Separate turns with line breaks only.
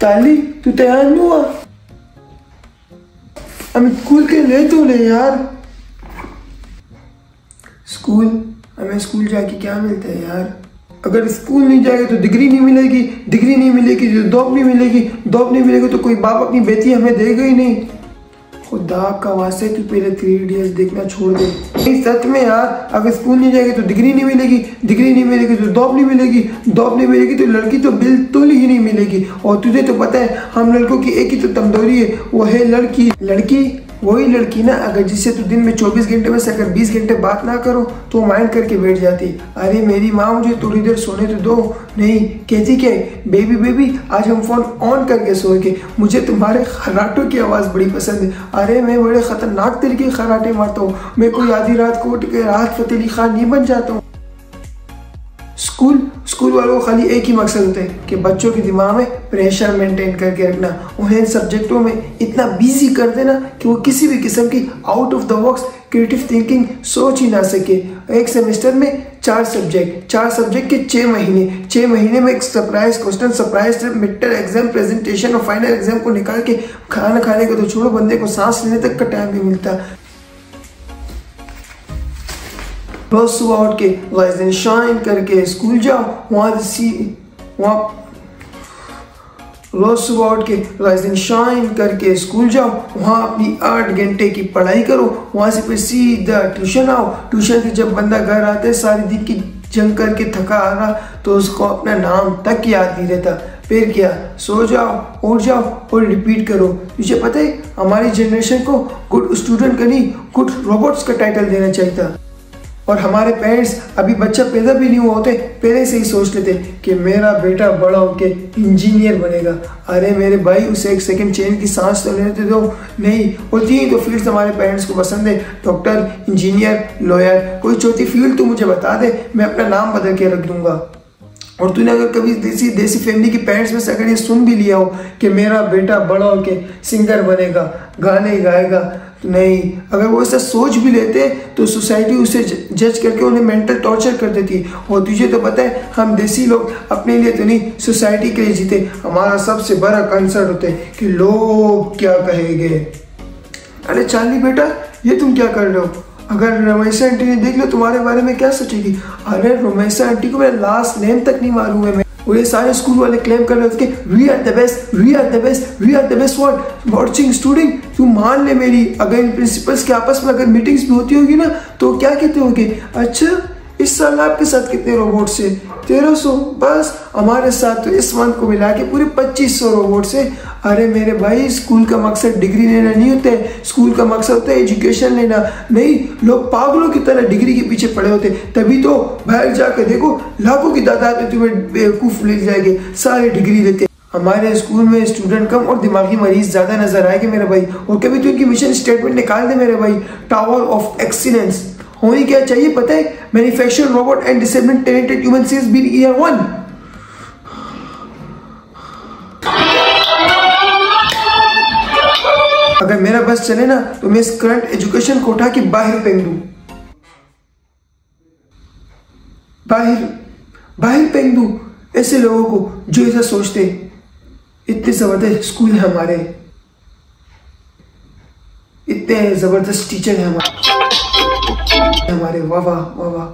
ताली, तू तैयार नहीं हुआ? हमें स्कूल के ले तो ले यार। स्कूल? हमें स्कूल जाके क्या मिलता है यार? अगर स्कूल नहीं जाएगा तो डिग्री नहीं मिलेगी, डिग्री नहीं मिलेगी जो दौब नहीं मिलेगी दौब नहीं मिलेगी तो कोई बाप अपनी बेटी हमें देगा ही नहीं। खुदा का वास्ते तू पहले थ्री इडियट्स देखना छोड़ दे। नहीं, सच में यार, अगर स्कूल नहीं जाएगी तो डिग्री नहीं मिलेगी डिग्री नहीं मिलेगी तो डॉप नहीं मिलेगी डॉप नहीं मिलेगी तो लड़की तो बिल्कुल ही नहीं मिलेगी। और तुझे तो पता है, हम लड़कों की एक ही तो तमदोरी है, वो है लड़की। लड़की? वही लड़की ना, अगर जिससे तू दिन में 24 घंटे में से अगर 20 घंटे बात ना करो तो माइंड करके बैठ जाती। अरे मेरी माँ, मुझे थोड़ी देर सोने तो दो। नहीं, कहती क्या बेबी बेबी आज हम फ़ोन ऑन करके सोएँगे मुझे तुम्हारे खराटों की आवाज़ बड़ी पसंद है। अरे मैं बड़े खतरनाक तरीके के खराटे मारता हूँ। मैं कोई आधी रात को उठ के राहत फतेह खान नहीं बन जाता हूँ। स्कूल स्कूल वालों को खाली एक ही मकसद होता है, कि बच्चों के दिमाग में प्रेशर मेंटेन करके रखना। उन्हें सब्जेक्टों में इतना बिज़ी कर देना कि वो किसी भी किस्म की out of the box creative thinking सोच ही ना सके। एक सेमेस्टर में चार सब्जेक्ट चार सब्जेक्ट के छः महीने छः महीने में एक surprise question surprise mid exam presentation और फाइनल एग्ज़ाम को निकाल के खाना खाने को तो छोड़ो, बंदे को सांस लेने तक का टाइम नहीं मिलता। रोज सुबह उठ के राइज एंड शाइन करके स्कूल जाओ, वहाँ सी वहाँ रोज सुबह उठ के राइज एंड शाइन करके स्कूल जाओ, वहाँ अपनी आठ घंटे की पढ़ाई करो, वहाँ से फिर सीधा ट्यूशन आओ। ट्यूशन से जब बंदा घर आता है, सारी दिन की जंग करके थका आ रहा तो उसको अपना नाम तक याद नहीं रहता। फिर क्या? सो जाओ, उठ जाओ और रिपीट करो। तुझे पता है, हमारी जनरेशन को गुड स्टूडेंट का नहीं गुड रोबोट्स का टाइटल देना चाहिए था। और हमारे पेरेंट्स अभी बच्चा पैदा भी नहीं हुआ होते, पहले से ही सोच लेते कि मेरा बेटा बड़ा होके इंजीनियर बनेगा। अरे मेरे भाई, उसे एक सेकंड चेंज की सांस तो लेने दो। नहीं और तीन तो फ़ील्ड हमारे पेरेंट्स को पसंद है। डॉक्टर इंजीनियर लॉयर कोई चौथी फ़ील्ड तो मुझे बता दे, मैं अपना नाम बदल के रख दूँगा। और तूने अगर कभी देसी देसी फैमिली के पेरेंट्स में से अगर ये सुन भी लिया हो कि मेरा बेटा बड़ा होके सिंगर बनेगा, गाने गाएगा नहीं, अगर वो ऐसा सोच भी लेते तो सोसाइटी उसे जज करके उन्हें मेंटल टॉर्चर कर देती। और तुझे तो पता है, हम देसी लोग अपने लिए तो नहीं, सोसाइटी के लिए जीते। हमारा सबसे बड़ा कंसर्न होता है कि लोग क्या कहेंगे। अरे चार्ली बेटा, ये तुम क्या कर रहे हो? अगर रमेशा आंटी ने देख लो तुम्हारे बारे में क्या सोचेगी? अरे रमेशा आंटी को मेरा लास्ट नेम तक नहीं मालूम है और ये सारे स्कूल वाले क्लेम कर रहे थे we are the best we are the best we are the best what watching student तू मान ले मेरी, अगर इन प्रिंसिपल्स के आपस में अगर मीटिंग्स भी होती होगी ना तो क्या कहते होंगे? अच्छा इस साल आपके साथ कितने रोबोट से तेरह सौ। बस, हमारे साथ तो इस मंथ को मिला के पूरे पच्चीस सौ रोबोट से अरे मेरे भाई स्कूल का मकसद डिग्री लेना नहीं होता है। स्कूल का मकसद होता है एजुकेशन लेना। नहीं, लोग पागलों की तरह डिग्री के पीछे पड़े होते तभी तो बाहर जाकर देखो, लाखों की तादाद में तुम्हें बेवकूफ़ ले जाएँगे। सारे डिग्री लेते हमारे स्कूल में स्टूडेंट कम और दिमागी मरीज़ ज़्यादा नज़र आएँगे मेरे भाई। और कभी तो इनकी मिशन स्टेटमेंट निकाल दे मेरे भाई। टावर ऑफ़ एक्सीलेंस होनी क्या चाहिए? पता है manufacture robot and disabled talented human sees B year one अगर मेरा बस चले ना तो मैं इस करंट एजुकेशन को उठा के बाहर फेंक दूँ? बाहर बाहर फेंक दू? ऐसे लोगों को जो ऐसा सोचते इतने ज़बरदस्त स्कूल है हमारे। इतने ज़बरदस्त टीचर है हमारे। हमारे वाह वाह वाह वाह